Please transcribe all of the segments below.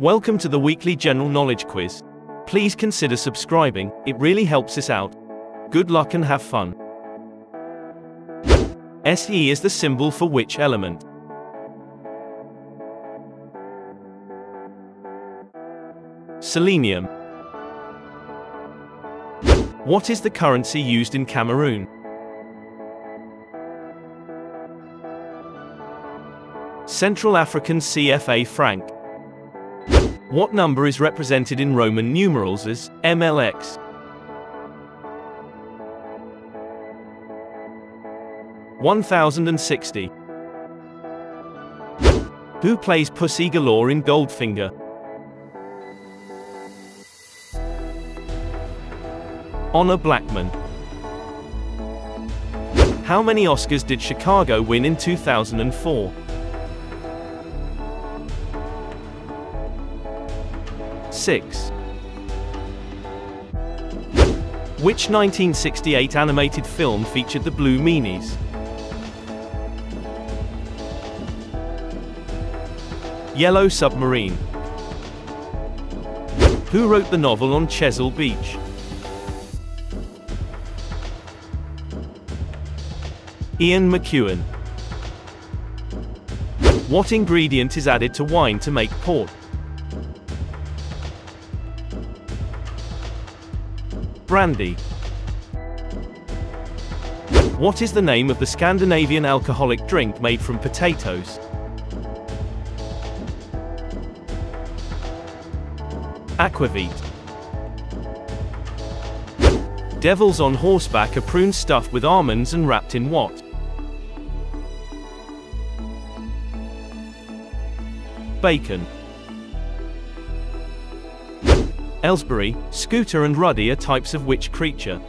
Welcome to the weekly general knowledge quiz. Please consider subscribing, it really helps us out. Good luck and have fun. SE is the symbol for which element? Selenium. What is the currency used in Cameroon? Central African CFA franc. What number is represented in Roman numerals as MLX? One thousand and sixty. Who plays Pussy Galore in Goldfinger? Honor Blackman. How many Oscars did Chicago win in 2004? Six. Which 1968 animated film featured the Blue Meanies? Yellow Submarine. Who wrote the novel on Chesil Beach? Ian McEwan. What ingredient is added to wine to make port? Brandy. What is the name of the Scandinavian alcoholic drink made from potatoes? Aquavit. Devils on horseback are prunes stuffed with almonds and wrapped in what? Bacon. Aylesbury, Scoter and Ruddy are types of which creature?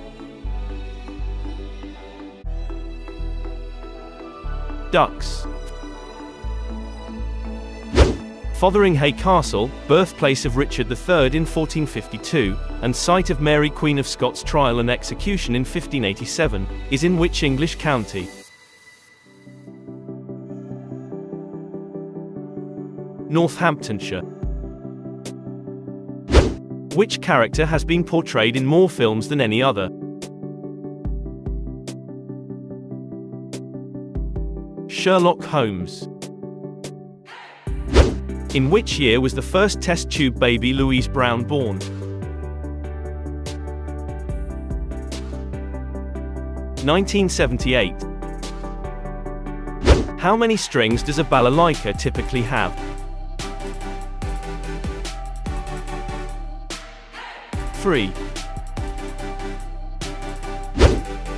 Ducks. Fotheringhay Castle, birthplace of Richard III in 1452, and site of Mary Queen of Scots' trial and execution in 1587, is in which English county? Northamptonshire. Which character has been portrayed in more films than any other? Sherlock Holmes. In which year was the first test tube baby Louise Brown born? Nineteen seventy-eight. How many strings does a balalaika typically have?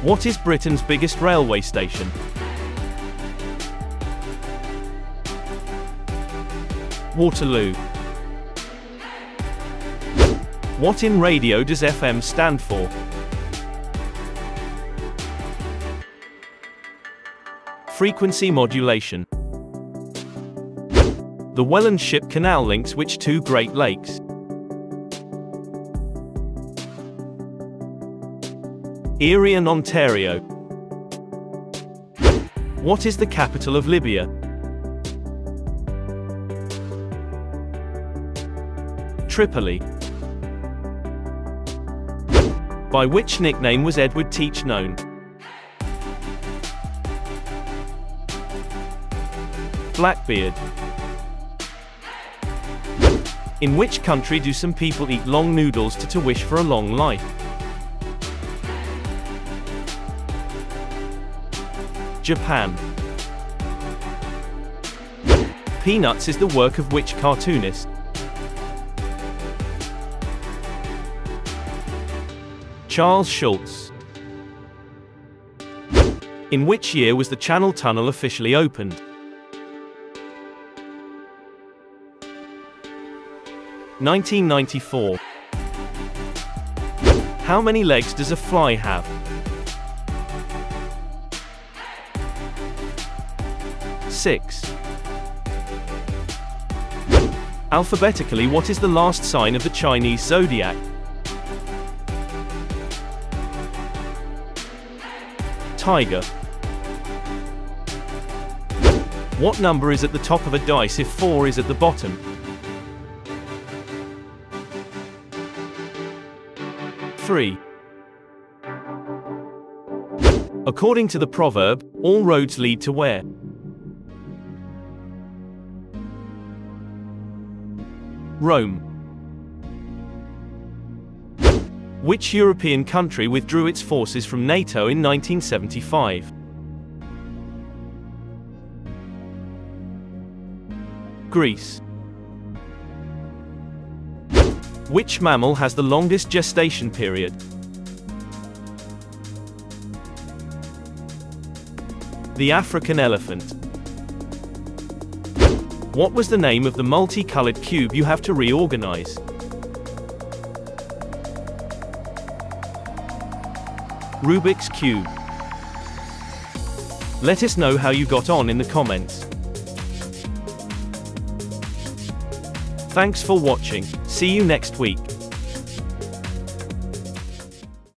What is Britain's biggest railway station? Waterloo. What in radio does FM stand for? Frequency modulation. The Welland Ship Canal links which two Great Lakes? Erie and Ontario. What is the capital of Libya? Tripoli. By which nickname was Edward Teach known? Blackbeard. In which country do some people eat long noodles to, to wish for a long life? Japan. Peanuts is the work of which cartoonist? Charles Schulz. In which year was the Channel Tunnel officially opened? Nineteen ninety-four. How many legs does a fly have? 6. Alphabetically what is the last sign of the Chinese zodiac? Tiger. What number is at the top of a dice if 4 is at the bottom? 3. According to the proverb, all roads lead to where? Rome. Which European country withdrew its forces from NATO in 1975? Greece. Which mammal has the longest gestation period? The African elephant. What was the name of the multicolored cube you have to reorganize? Rubik's Cube. Let us know how you got on in the comments. Thanks for watching, see you next week.